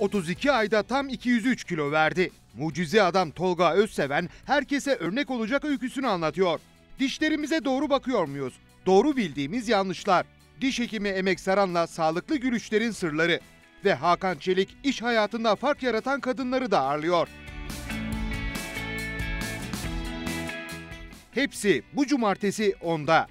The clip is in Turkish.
32 ayda tam 203 kilo verdi. Mucize adam Tolga Özseven herkese örnek olacak öyküsünü anlatıyor. Dişlerimize doğru bakıyor muyuz? Doğru bildiğimiz yanlışlar. Diş hekimi Emek Saran'la sağlıklı gülüşlerin sırları. Ve Hakan Çelik iş hayatında fark yaratan kadınları da ağırlıyor. Hepsi bu cumartesi onda.